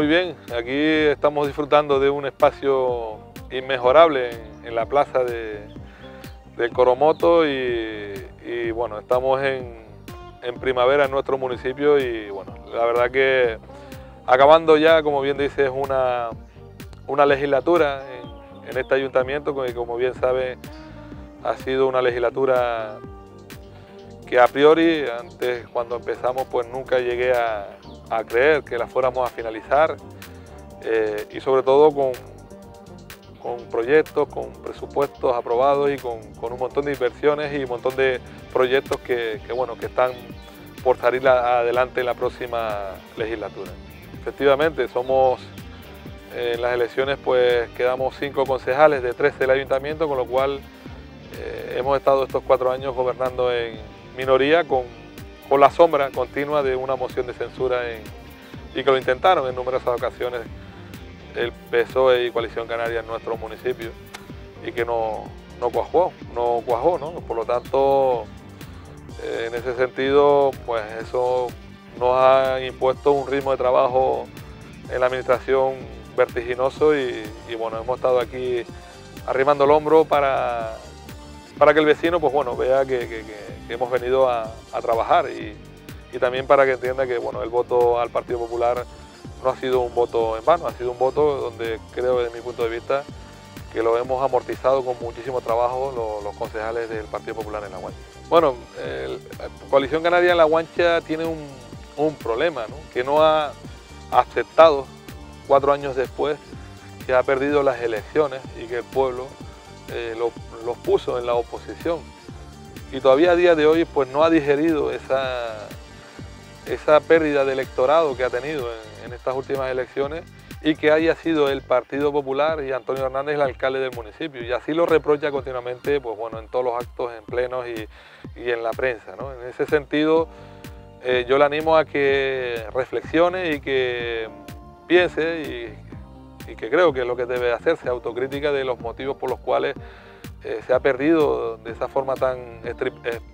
Muy bien, aquí estamos disfrutando de un espacio inmejorable en, la plaza de, del Coromoto y, bueno, estamos en, primavera en nuestro municipio y bueno, la verdad que acabando ya, como bien dice, es una, una legislatura en, este ayuntamiento que como bien sabe ha sido una legislatura que a priori, antes cuando empezamos, pues nunca llegué a, creer que la fuéramos a finalizar eh, y sobre todo con, con proyectos, con presupuestos aprobados y con, un montón de inversiones y un montón de proyectos que, bueno, que están por salir adelante en la próxima legislatura. Efectivamente, somos en las elecciones pues quedamos cinco concejales de 13 del ayuntamiento, con lo cual eh, hemos estado estos cuatro años gobernando en minoría con, con la sombra continua de una moción de censura y que lo intentaron en numerosas ocasiones el PSOE y Coalición Canaria en nuestro municipio y que no, no cuajó, no cuajó, ¿no? Por lo tanto, eh, en ese sentido, pues eso nos ha impuesto un ritmo de trabajo en la administración vertiginoso y, bueno, hemos estado aquí arrimando el hombro para, para que el vecino pues bueno, vea que, hemos venido a, trabajar y, también para que entienda que bueno, el voto al Partido Popular no ha sido un voto en vano, ha sido un voto donde creo desde mi punto de vista que lo hemos amortizado con muchísimo trabajo los, concejales del Partido Popular en La Guancha. Bueno, la Coalición Canaria en La Guancha tiene un, problema, que no ha aceptado cuatro años después que ha perdido las elecciones y que el pueblo eh, los puso en la oposición. Y todavía a día de hoy pues no ha digerido esa, esa pérdida de electorado que ha tenido en, estas últimas elecciones y que haya sido el Partido Popular y Antonio Hernández el alcalde del municipio. Y así lo reprocha continuamente pues, bueno, en todos los actos, en plenos y, en la prensa. En ese sentido, eh, yo le animo a que reflexione y que piense y, y que creo que es lo que debe hacerse, autocrítica de los motivos por los cuales eh, se ha perdido de esa forma tan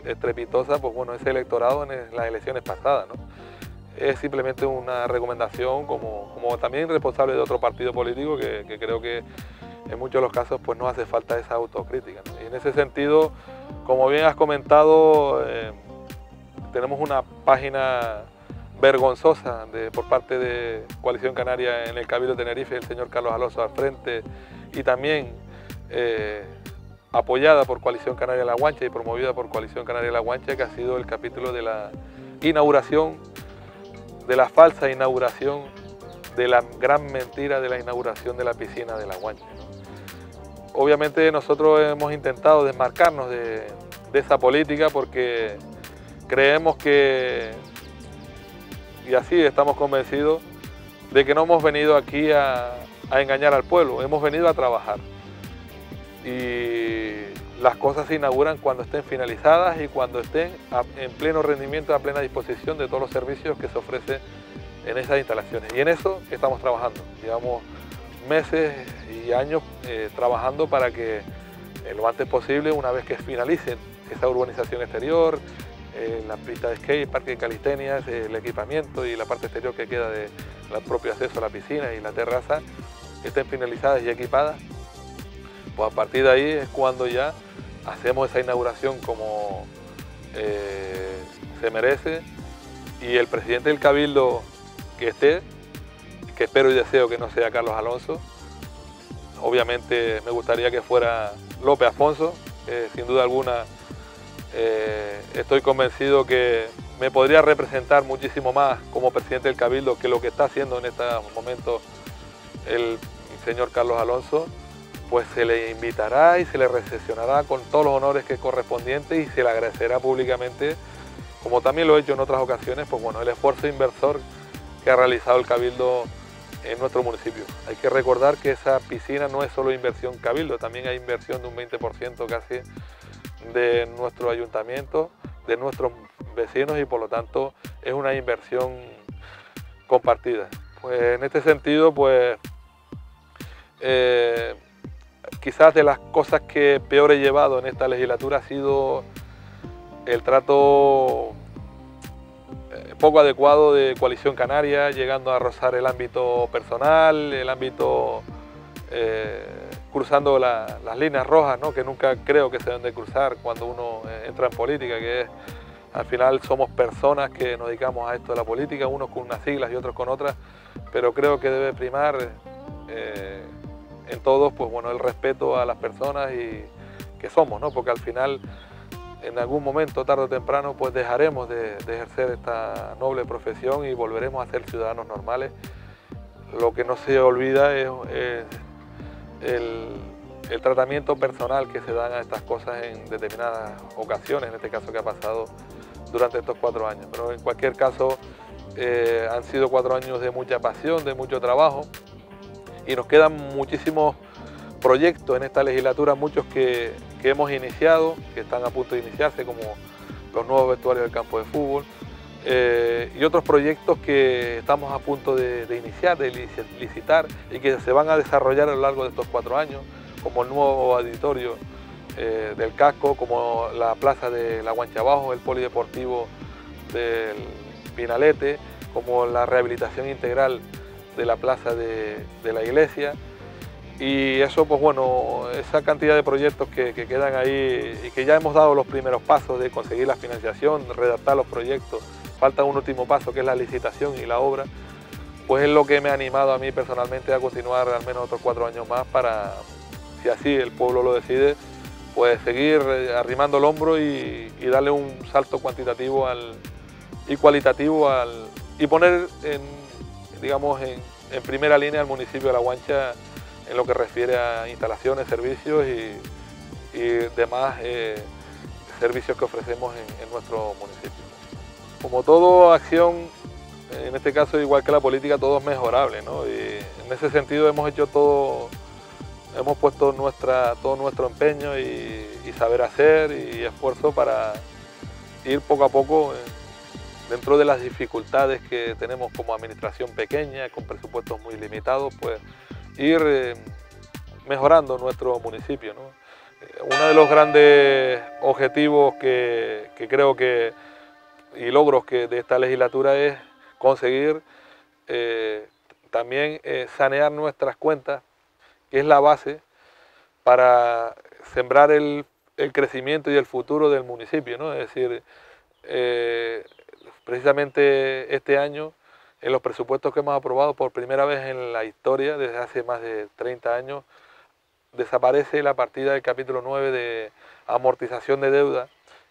estrepitosa pues bueno, ese electorado en las elecciones pasadas. Es simplemente una recomendación como, como, también responsable de otro partido político que, creo que en muchos de los casos pues no hace falta esa autocrítica. Y en ese sentido, como bien has comentado, eh, tenemos una página vergonzosa por parte de Coalición Canaria en el Cabildo de Tenerife, el señor Carlos Alonso al frente, y también eh, apoyada por Coalición Canaria La Guancha y promovida por Coalición Canaria La Guancha, que ha sido el capítulo de la inauguración, de la falsa inauguración, de la gran mentira de la inauguración de la piscina de La Guancha. Obviamente nosotros hemos intentado desmarcarnos de, esa política porque creemos que, y así estamos convencidos, de que no hemos venido aquí a engañar al pueblo, hemos venido a trabajar y las cosas se inauguran cuando estén finalizadas y cuando estén en pleno rendimiento, a plena disposición de todos los servicios que se ofrecen en esas instalaciones. Y en eso estamos trabajando. Llevamos meses y años eh, trabajando para que eh, lo antes posible, una vez que finalicen esa urbanización exterior, eh, la pista de skate, parque de calistenias, el equipamiento y la parte exterior que queda del propio acceso a la piscina y la terraza, estén finalizadas y equipadas pues a partir de ahí es cuando ya hacemos esa inauguración como eh, se merece. Y el presidente del Cabildo que esté, que espero y deseo que no sea Carlos Alonso, obviamente me gustaría que fuera López Afonso, sin duda alguna eh, estoy convencido que me podría representar muchísimo más como presidente del Cabildo que lo que está haciendo en estos momentos el señor Carlos Alonso pues se le invitará y se le recepcionará con todos los honores que es correspondiente y se le agradecerá públicamente, como también lo he hecho en otras ocasiones, pues bueno, el esfuerzo inversor que ha realizado el Cabildo en nuestro municipio. Hay que recordar que esa piscina no es solo inversión Cabildo, también hay inversión de un 20% casi de nuestro ayuntamiento, de nuestros vecinos y por lo tanto es una inversión compartida. Pues en este sentido, pues eh, quizás de las cosas que peor he llevado en esta legislatura ha sido el trato eh, poco adecuado de coalición canaria, llegando a rozar el ámbito personal, el ámbito eh, cruzando las líneas rojas, que nunca creo que se deben de cruzar cuando uno entra en política, que es, al final somos personas que nos dedicamos a esto de la política, unos con unas siglas y otros con otras, pero creo que debe primar en todos pues, bueno, el respeto a las personas y que somos, ¿no? porque al final en algún momento, tarde o temprano, pues dejaremos de, ejercer esta noble profesión y volveremos a ser ciudadanos normales. Lo que no se olvida es, el, tratamiento personal que se dan a estas cosas en determinadas ocasiones, en este caso que ha pasado durante estos cuatro años. Pero en cualquier caso, eh, han sido cuatro años de mucha pasión, de mucho trabajo y nos quedan muchísimos proyectos en esta legislatura, muchos que, hemos iniciado, que están a punto de iniciarse, como los nuevos vestuarios del campo de fútbol, eh, y otros proyectos que estamos a punto de, iniciar, de licitar y que se van a desarrollar a lo largo de estos cuatro años, como el nuevo auditorio eh, del casco, como la plaza de la Guancha Abajo, el polideportivo del Pinalete, como la rehabilitación integral de la plaza de la iglesia, y eso, pues bueno, esa cantidad de proyectos que, quedan ahí y que ya hemos dado los primeros pasos de conseguir la financiación, redactar los proyectos, falta un último paso que es la licitación y la obra, pues es lo que me ha animado a mí personalmente a continuar al menos otros cuatro años más para, si así el pueblo lo decide, pues seguir arrimando el hombro y, darle un salto cuantitativo al, y cualitativo al, y poner en, digamos, en, en primera línea al municipio de La Guancha en lo que refiere a instalaciones, servicios y, demás eh, servicios que ofrecemos en, nuestro municipio. Como todo acción, en este caso igual que la política, todo es mejorable, ¿no? Y en ese sentido hemos hecho todo, hemos puesto nuestra, todo nuestro empeño y, saber hacer y esfuerzo para ir poco a poco eh, dentro de las dificultades que tenemos como administración pequeña, con presupuestos muy limitados, pues ir eh, mejorando nuestro municipio. Eh, uno de los grandes objetivos que, creo que y logros que de esta legislatura es conseguir eh, también sanear nuestras cuentas, que es la base para sembrar el, crecimiento y el futuro del municipio. Es decir, precisamente este año en los presupuestos que hemos aprobado por primera vez en la historia, desde hace más de 30 años, desaparece la partida del capítulo 9 de amortización de deuda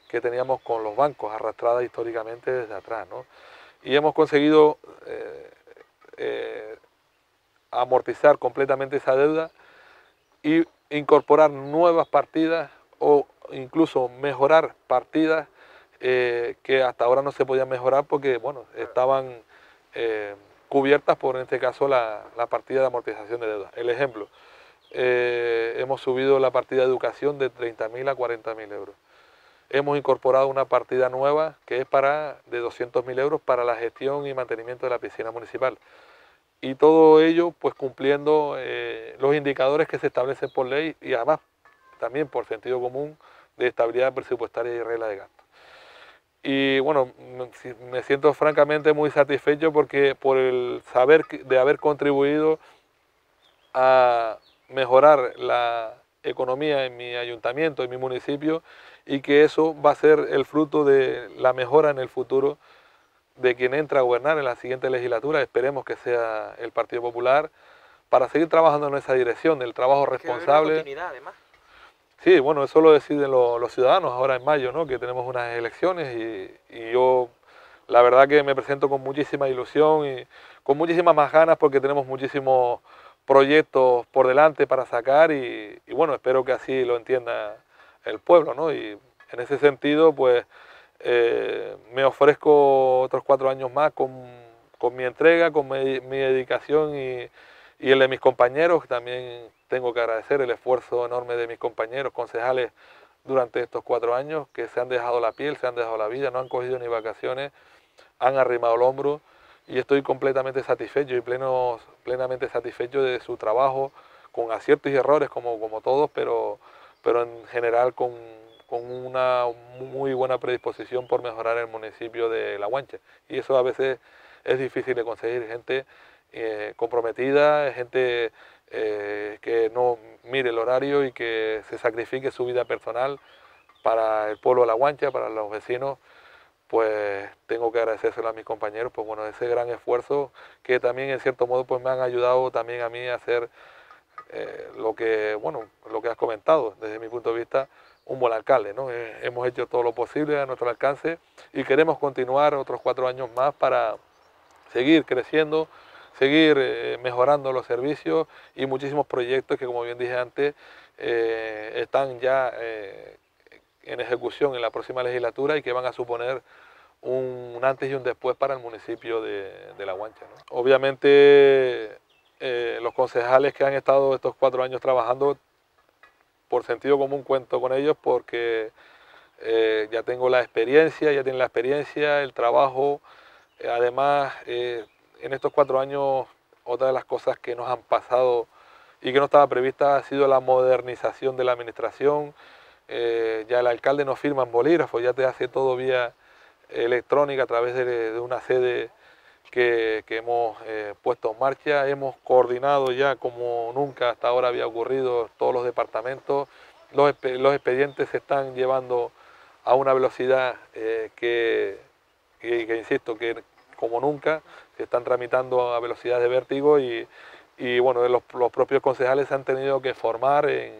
que teníamos con los bancos, arrastrada históricamente desde atrás. Y hemos conseguido eh, eh, amortizar completamente esa deuda y incorporar nuevas partidas o incluso mejorar partidas eh, que hasta ahora no se podían mejorar porque bueno, estaban eh, cubiertas por, en este caso, la, partida de amortización de deuda. El ejemplo, eh, hemos subido la partida de educación de 30.000 a 40.000 euros. Hemos incorporado una partida nueva que es para de 200.000 euros para la gestión y mantenimiento de la piscina municipal. Y todo ello pues cumpliendo los indicadores que se establecen por ley y además también por sentido común de estabilidad presupuestaria y regla de gasto. Y bueno, me siento francamente muy satisfecho porque por el saber de haber contribuido a mejorar la economía en mi ayuntamiento, en mi municipio, y que eso va a ser el fruto de la mejora en el futuro de quien entra a gobernar en la siguiente legislatura, esperemos que sea el Partido Popular, para seguir trabajando en esa dirección, del trabajo responsable. además. Sí, bueno, eso lo deciden los ciudadanos ahora en mayo, ¿no? que tenemos unas elecciones y, yo la verdad que me presento con muchísima ilusión y con muchísimas más ganas porque tenemos muchísimos proyectos por delante para sacar y, bueno, espero que así lo entienda el pueblo, ¿no? Y en ese sentido, pues eh, me ofrezco otros cuatro años más con, mi entrega, con mi, mi dedicación y, y el de mis compañeros, también tengo que agradecer el esfuerzo enorme de mis compañeros concejales durante estos cuatro años, que se han dejado la piel, se han dejado la vida, no han cogido ni vacaciones, han arrimado el hombro y estoy completamente satisfecho y pleno, plenamente satisfecho de su trabajo, con aciertos y errores como, como todos, pero, pero en general con, con una muy buena predisposición por mejorar el municipio de La Guancha. Y eso a veces es difícil de conseguir, gente eh, comprometida, gente eh, que no mire el horario y que se sacrifique su vida personal para el pueblo de La Guancha, para los vecinos, pues tengo que agradecérselo a mis compañeros, pues bueno, ese gran esfuerzo que también en cierto modo pues me han ayudado también a mí a hacer eh, lo que, bueno, lo que has comentado, desde mi punto de vista, un buen alcalde, ¿no? Eh, hemos hecho todo lo posible a nuestro alcance y queremos continuar otros cuatro años más para seguir creciendo, seguir eh, mejorando los servicios y muchísimos proyectos que, como bien dije antes, están ya en ejecución en la próxima legislatura y que van a suponer un, antes y un después para el municipio de, La Guancha. Obviamente eh, los concejales que han estado estos cuatro años trabajando, por sentido común cuento con ellos porque eh, ya tengo la experiencia, ya tienen la experiencia, el trabajo. Eh, además, en estos cuatro años, otra de las cosas que nos han pasado y que no estaba prevista ha sido la modernización de la administración, eh, ya el alcalde no firma en bolígrafo, ya te hace todo vía electrónica a través de, una sede que, hemos eh, puesto en marcha. Hemos coordinado ya como nunca hasta ahora había ocurrido todos los departamentos. Los, expedientes se están llevando a una velocidad eh, que, insisto, que como nunca están tramitando a velocidad de vértigo y, bueno, los, los propios concejales se han tenido que formar en,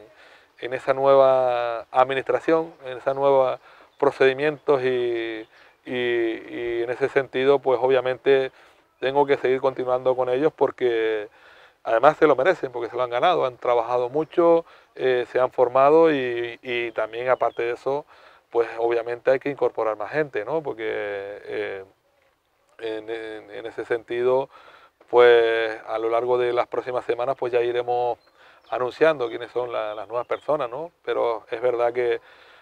en esa nueva administración, en esa nueva procedimientos y, en ese sentido pues obviamente tengo que seguir continuando con ellos porque además se lo merecen, porque se lo han ganado, han trabajado mucho, eh, se han formado y, también aparte de eso pues obviamente hay que incorporar más gente, ¿no? porque eh, en, ese sentido pues a lo largo de las próximas semanas pues ya iremos anunciando quiénes son las nuevas personas, ¿no? Pero es verdad que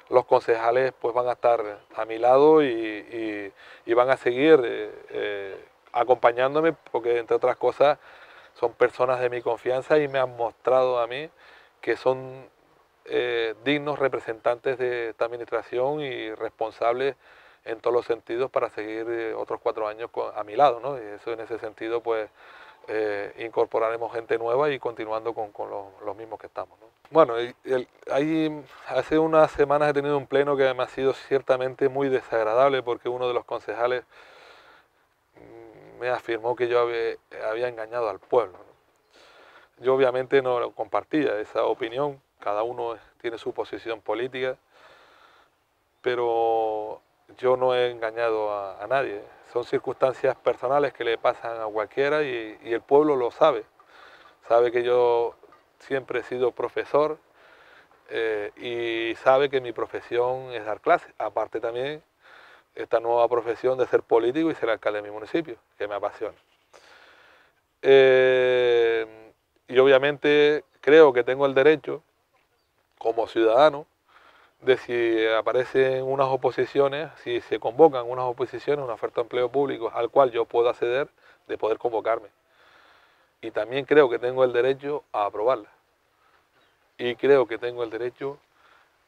los concejales pues van a estar a mi lado y, van a seguir eh, eh, acompañándome porque entre otras cosas son personas de mi confianza y me han mostrado a mí que son eh, dignos representantes de esta administración y responsables en todos los sentidos para seguir otros cuatro años a mi lado, ¿no? Y eso en ese sentido pues eh, incorporaremos gente nueva y continuando con, los, mismos que estamos. Bueno, hace unas semanas he tenido un pleno que me ha sido ciertamente muy desagradable porque uno de los concejales mm, me afirmó que yo había, engañado al pueblo. Yo obviamente no compartía esa opinión, cada uno tiene su posición política, pero yo no he engañado a nadie son circunstancias personales que le pasan a cualquiera y, el pueblo lo sabe. Sabe que yo siempre he sido profesor eh, y sabe que mi profesión es dar clases. Aparte también esta nueva profesión de ser político y ser alcalde de mi municipio, que me apasiona. Eh, y obviamente creo que tengo el derecho, como ciudadano, de si aparecen unas oposiciones, si se convocan unas oposiciones, una oferta de empleo público al cual yo puedo acceder, de poder convocarme. Y también creo que tengo el derecho a aprobarla. Y creo que tengo el derecho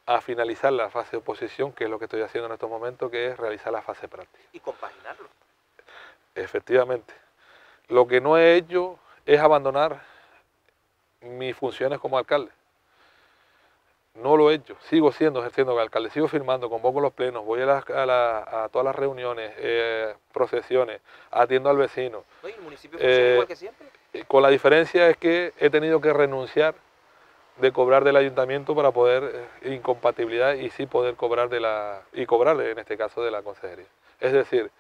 a finalizar la fase de oposición, que es lo que estoy haciendo en estos momentos, que es realizar la fase práctica. Y compaginarlo. Efectivamente. Lo que no he hecho es abandonar mis funciones como alcalde. No lo he hecho, sigo siendo, ejerciendo alcalde, sigo firmando, convoco los plenos, voy a, a, todas las reuniones, eh, procesiones, atiendo al vecino. ¿El municipio eh, igual que siempre? Eh, con la diferencia es que he tenido que renunciar de cobrar del ayuntamiento para poder, incompatibilidad, y sí poder cobrar de la, y cobrar en este caso de la consejería. Es decir,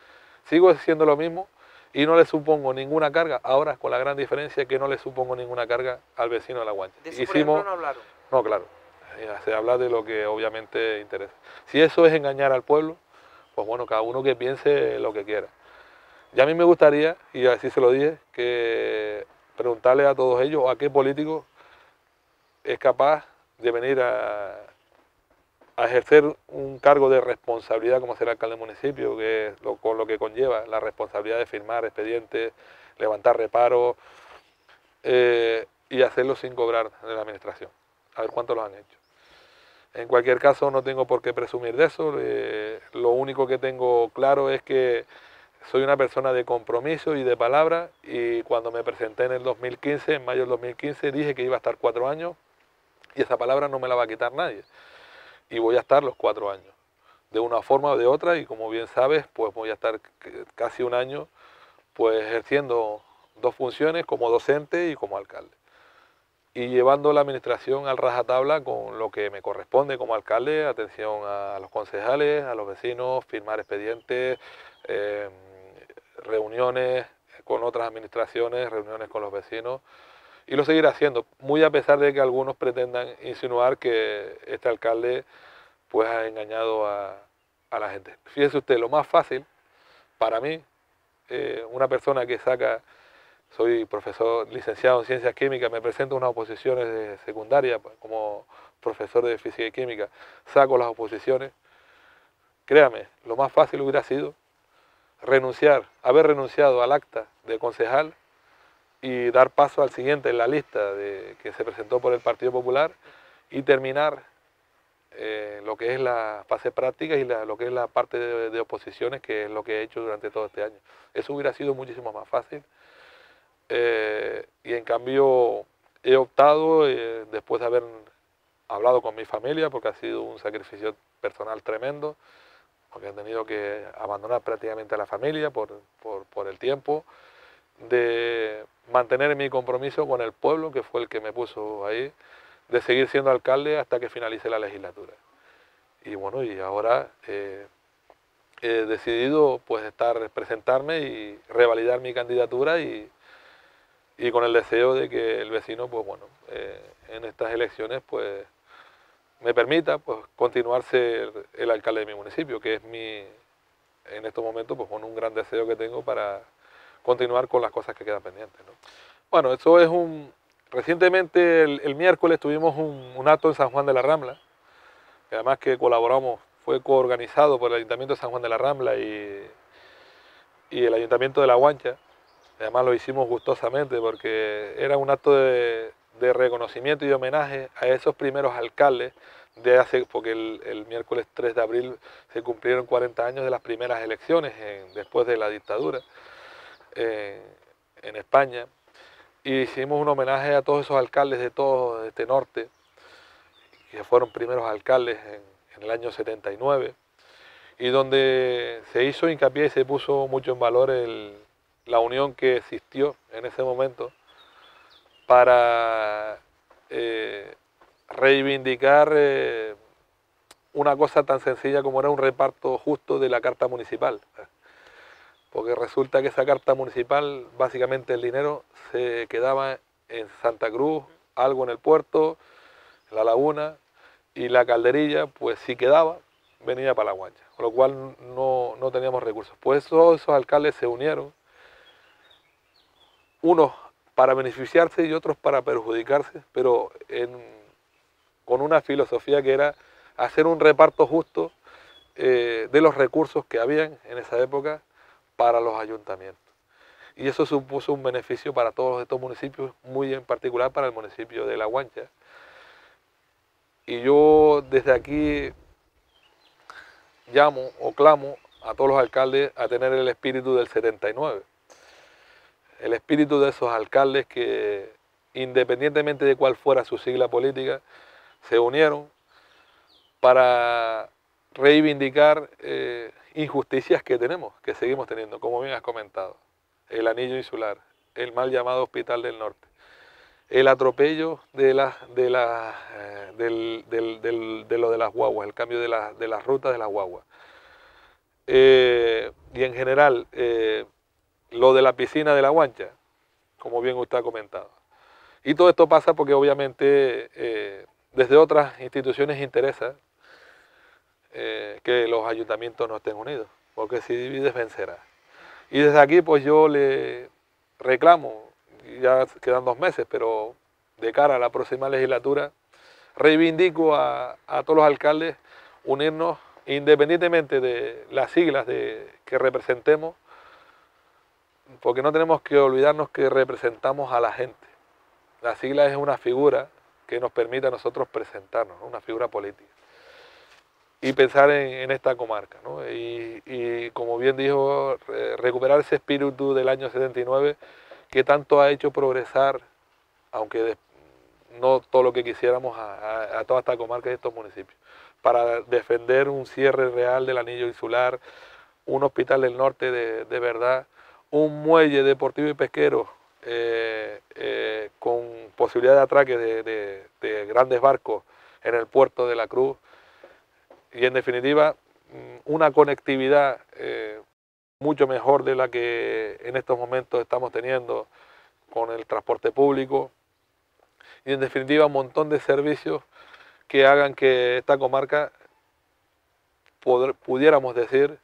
sigo haciendo lo mismo y no le supongo ninguna carga, ahora con la gran diferencia que no le supongo ninguna carga al vecino de la guancha. ¿De eso, Hicimos, no hablaron? No, claro se habla de lo que obviamente interesa. Si eso es engañar al pueblo, pues bueno, cada uno que piense lo que quiera. Ya a mí me gustaría, y así se lo dije, que preguntarle a todos ellos a qué político es capaz de venir a, ejercer un cargo de responsabilidad como ser alcalde del municipio, que es lo, con lo que conlleva la responsabilidad de firmar expedientes, levantar reparos eh, y hacerlo sin cobrar de la administración. A ver cuántos lo han hecho. En cualquier caso, no tengo por qué presumir de eso. Eh, lo único que tengo claro es que soy una persona de compromiso y de palabra y cuando me presenté en el 2015, en mayo del 2015, dije que iba a estar cuatro años y esa palabra no me la va a quitar nadie. Y voy a estar los cuatro años, de una forma o de otra y como bien sabes, pues voy a estar casi un año pues ejerciendo dos funciones como docente y como alcalde y llevando la administración al rajatabla con lo que me corresponde como alcalde, atención a los concejales, a los vecinos, firmar expedientes, em, reuniones con otras administraciones, reuniones con los vecinos, y lo seguiré haciendo, muy a pesar de que algunos pretendan insinuar que este alcalde pues ha engañado a, la gente. Fíjese usted, lo más fácil para mí, eh, una persona que saca soy profesor licenciado en ciencias químicas, me presento unas oposiciones de secundaria pues, como profesor de física y química, saco las oposiciones. Créame, lo más fácil hubiera sido renunciar, haber renunciado al acta de concejal y dar paso al siguiente en la lista de, que se presentó por el Partido Popular y terminar eh, lo que es la fase práctica y lo que es la parte de oposiciones, que es lo que he hecho durante todo este año. Eso hubiera sido muchísimo más fácil eh, y en cambio he optado, eh, después de haber hablado con mi familia, porque ha sido un sacrificio personal tremendo, porque he tenido que abandonar prácticamente a la familia por, por, el tiempo, de mantener mi compromiso con el pueblo, que fue el que me puso ahí, de seguir siendo alcalde hasta que finalice la legislatura. Y bueno, y ahora eh, he decidido pues estar, presentarme y revalidar mi candidatura y, y con el deseo de que el vecino, pues bueno, eh, en estas elecciones, pues me permita pues continuar ser el alcalde de mi municipio, que es mi, en estos momentos, pues un gran deseo que tengo para continuar con las cosas que quedan pendientes. Bueno, eso es un... Recientemente, el, miércoles, tuvimos un, acto en San Juan de la Rambla, que además que colaboramos, fue coorganizado por el Ayuntamiento de San Juan de la Rambla y, y el Ayuntamiento de La Guancha, Además lo hicimos gustosamente porque era un acto de, reconocimiento y homenaje a esos primeros alcaldes de hace, porque el, miércoles 3 de abril se cumplieron 40 años de las primeras elecciones después de la dictadura en España. Y hicimos un homenaje a todos esos alcaldes de todo este norte, que fueron primeros alcaldes en, en el año 79, y donde se hizo hincapié y se puso mucho en valor el, la unión que existió en ese momento para eh, reivindicar eh, una cosa tan sencilla como era un reparto justo de la carta municipal. Porque resulta que esa carta municipal, básicamente el dinero se quedaba en Santa Cruz, algo en el puerto, en la laguna, y la calderilla, pues si quedaba, venía para la guancha, con lo cual no, no teníamos recursos. Pues todos esos alcaldes se unieron unos para beneficiarse y otros para perjudicarse, pero con una filosofía que era hacer un reparto justo eh, de los recursos que habían en esa época para los ayuntamientos. Y eso supuso un beneficio para todos estos municipios, muy en particular para el municipio de La Guancha. Y yo desde aquí llamo o clamo a todos los alcaldes a tener el espíritu del 79 el espíritu de esos alcaldes que, independientemente de cuál fuera su sigla política, se unieron para reivindicar eh, injusticias que tenemos, que seguimos teniendo, como bien has comentado. El anillo insular, el mal llamado Hospital del Norte, el atropello de, la, de, la, eh, de lo de las guaguas, el cambio de, de las rutas de las guaguas. Eh, y en general, lo de la piscina de la guancha, como bien usted ha comentado. Y todo esto pasa porque obviamente eh, desde otras instituciones interesa eh, que los ayuntamientos no estén unidos, porque si divides vencerá. Y desde aquí pues yo le reclamo, ya quedan dos meses, pero de cara a la próxima legislatura, reivindico a, todos los alcaldes unirnos independientemente de las siglas de, que representemos, porque no tenemos que olvidarnos que representamos a la gente. La sigla es una figura que nos permite a nosotros presentarnos, una figura política. y pensar en, esta comarca. Y, como bien dijo, recuperar ese espíritu del año 79 que tanto ha hecho progresar, aunque no todo lo que quisiéramos, a, toda esta comarca y estos municipios, para defender un cierre real del anillo insular, un hospital del norte de, verdad, un muelle deportivo y pesquero eh, eh, con posibilidad de atraque de, grandes barcos en el puerto de la Cruz. Y en definitiva mm, una conectividad eh, mucho mejor de la que en estos momentos estamos teniendo con el transporte público. Y en definitiva un montón de servicios que hagan que esta comarca pudiéramos decir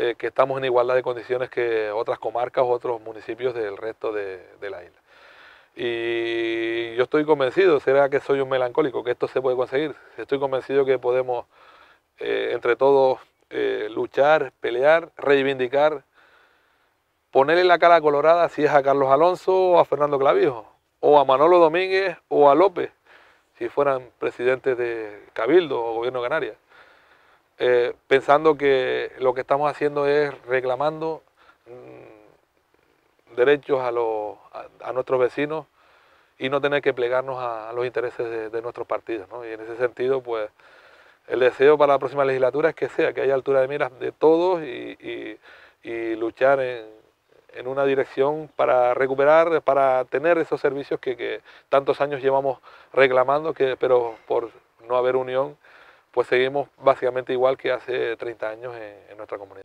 eh, que estamos en igualdad de condiciones que otras comarcas otros municipios del resto de, la isla. Y yo estoy convencido, será que soy un melancólico, que esto se puede conseguir. Estoy convencido que podemos eh, entre todos eh, luchar, pelear, reivindicar, ponerle la cara colorada si es a Carlos Alonso o a Fernando Clavijo, o a Manolo Domínguez o a López, si fueran presidentes de Cabildo o Gobierno Canarias. Eh, pensando que lo que estamos haciendo es reclamando mm, derechos a, los, a, nuestros vecinos y no tener que plegarnos a, los intereses de, nuestros partidos. Y en ese sentido, pues el deseo para la próxima legislatura es que sea, que haya altura de miras de todos y, luchar en, una dirección para recuperar, para tener esos servicios que, tantos años llevamos reclamando, que, pero por no haber unión, pues seguimos básicamente igual que hace 30 años en nuestra comunidad.